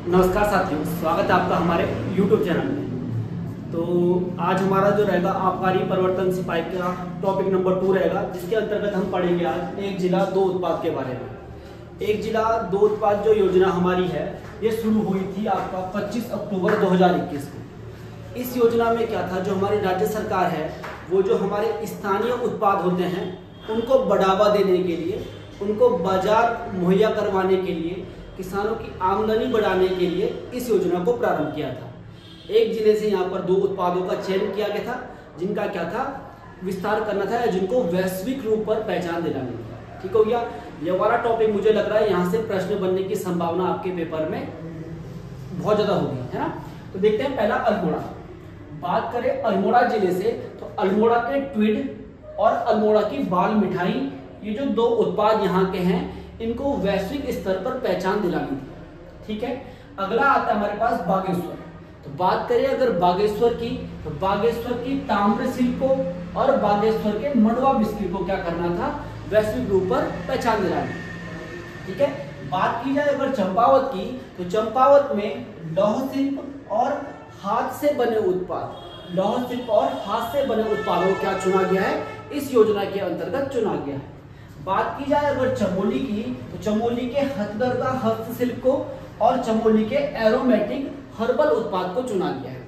नमस्कार साथियों, स्वागत है आपका हमारे YouTube चैनल में। तो आज हमारा जो रहेगा आबकारी परिवर्तन सिपाही का टॉपिक नंबर टू रहेगा, जिसके अंतर्गत हम पढ़ेंगे आज एक जिला, दो उत्पाद के बारे में। एक जिला, दो उत्पाद जो योजना हमारी है, ये शुरू हुई थी आपका 25 अक्टूबर 2021 को। इस योजना में क्या था, जो हमारी राज्य सरकार है, वो जो हमारे स्थानीय उत्पाद होते हैं, उनको बढ़ावा देने के लिए, उनको बाज़ार मुहैया करवाने के लिए किसानों की आमदनी बढ़ाने के लिए इस योजना को प्रारंभ किया था। एक ज़िले से यहाँ पर दो उत्पादों का चयन किया गया था, जिनका क्या था? विस्तार करना था या जिनको वैश्विक रूप पर पहचान दिलानी थी। ठीक हो गया? ये वाला टॉपिक मुझे लग रहा है यहाँ से प्रश्न बनने की संभावना आपके पेपर में बहुत ज़्यादा होगी, है ना? तो देखते हैं पहला अल्मोड़ा। बात करें अल्मोड़ा ज़िले से तो अल्मोड़ा के ट्विड और अल्मोड़ा की बाल मिठाई, ये जो दो उत्पाद यहाँ के हैं इनको वैश्विक स्तर पर पहचान दिलानी थी ठीक है? अगला आता है हमारे पास बागेश्वर। तो बात करें अगर बागेश्वर की तो बागेश्वर की ताम्र शिल्प को और बागेश्वर के मंडवा बिस्किट को क्या करना था? वैश्विक रूप पर पहचान दिलानी ठीक है? बात की जाए अगर चंपावत की तो चंपावत में लौह शिल्प और हाथ से बने उत्पाद, लौह शिल्प और हाथ से बने उत्पादों को क्या चुना गया है? इस योजना के अंतर्गत चुना गया है। बात की जाए अगर चमोली की तो चमोली के हथकरघा हस्तशिल्प को और चमोली के एरोमेटिक हर्बल उत्पाद को चुना गया है।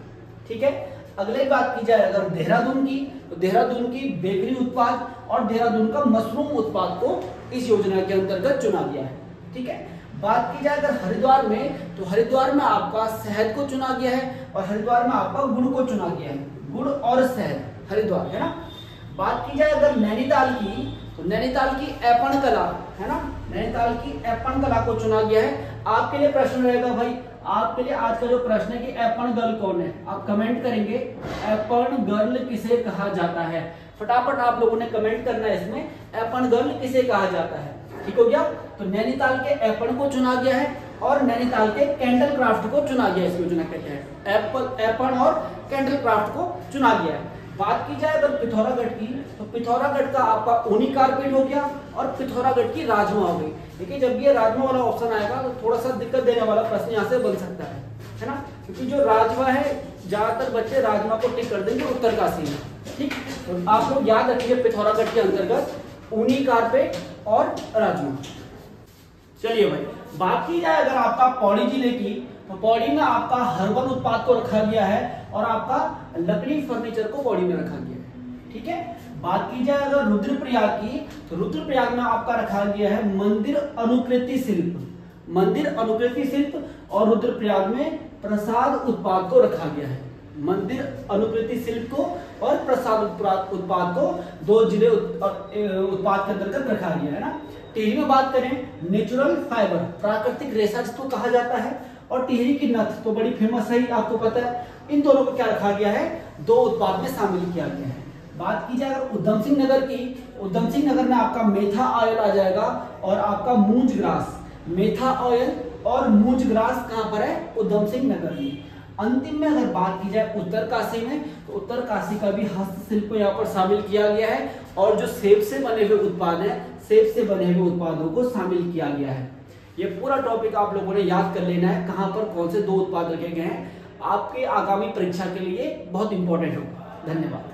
ठीक है? अगले बात की जाए अगर देहरादून की तो देहरादून की बेकरी उत्पाद और देहरादून का मशरूम उत्पाद को इस योजना के अंतर्गत चुना गया है। ठीक है? बात की जाए अगर हरिद्वार में तो हरिद्वार में आपका शहद को चुना गया है और हरिद्वार में आपका गुड़ को चुना गया है। गुड़ और शहद, हरिद्वार, है ना? बात की जाए अगर नैनीताल की तो नैनीताल की एपन कला, है ना? नैनीताल की एपन कला को चुना गया है। आपके लिए प्रश्न रहेगा भाई, आपके लिए आज का जो प्रश्न है कि एपन गर्ल कौन है? आप कमेंट करेंगे एपन गर्ल किसे कहा जाता है? फटाफट आप लोगों ने कमेंट करना है इसमें एपन गर्ल किसे कहा जाता है? ठीक हो गया? तो नैनीताल के एपन को चुना गया है और नैनीताल के कैंडल क्राफ्ट को चुना गया इसमें योजना के तहत एप्पल एपन और कैंडल क्राफ्ट को चुना गया है। बात की जाए अगर पिथौरागढ़ की तो पिथौरागढ़ का आपका ऊनी कारपेट हो गया और पिथौरागढ़ की राजमा हो गई। देखिए, जब ये राजमा वाला ऑप्शन आएगा तो थोड़ा सा दिक्कत देने वाला प्रश्न यहाँ से बन सकता है है ना? क्योंकि जो राजमा है, ज़्यादातर बच्चे राजमा को टिक कर देंगे उत्तरकाशी में, ठीक? तो आप लोग याद रखिए पिथौरागढ़ के अंतर्गत ऊनी कारपेट और राजमा। चलिए भाई, बात की जाए अगर आपका पौड़ी ज़िले की तो पौड़ी में आपका हर्बल उत्पाद को रखा गया है और आपका लकड़ी फर्नीचर को पौड़ी में रखा गया है। ठीक है? बात की जाए अगर रुद्रप्रयाग की तो रुद्रप्रयाग में आपका रखा गया है मंदिर अनुकृति शिल्प। मंदिर अनुकृति शिल्प और रुद्रप्रयाग में प्रसाद उत्पाद को रखा गया है। मंदिर अनुकृति शिल्प को और प्रसाद उत्पाद को दो ज़िले उत्पाद के अंतर्गत रखा गया है ना? टिहरी में बात करें नेचुरल फाइबर प्राकृतिक रेशा जिसको कहा जाता है और टिहरी की नथ तो बड़ी फ़ेमस है, आपको पता है। इन दोनों को क्या रखा गया है? दो उत्पाद में शामिल किया गया है। बात की जाए अगर उधम सिंह नगर की, उधम सिंह नगर में आपका मेथा ऑयल आ जाएगा और आपका मूंज ग्रास। मेथा ऑयल और मूंज ग्रास कहाँ पर है? उधम सिंह नगर में। अंतिम में अगर बात की जाए उत्तर काशी में तो उत्तर काशी का भी हस्तशिल्प को यहाँ पर शामिल किया गया है और जो सेब से बने हुए उत्पाद है, सेब से बने हुए उत्पादों को शामिल किया गया है। ये पूरा टॉपिक आप लोगों ने याद कर लेना है, कहाँ पर कौन से दो उत्पाद रखे गए हैं। आपके आगामी परीक्षा के लिए बहुत इंपॉर्टेंट होगा। धन्यवाद।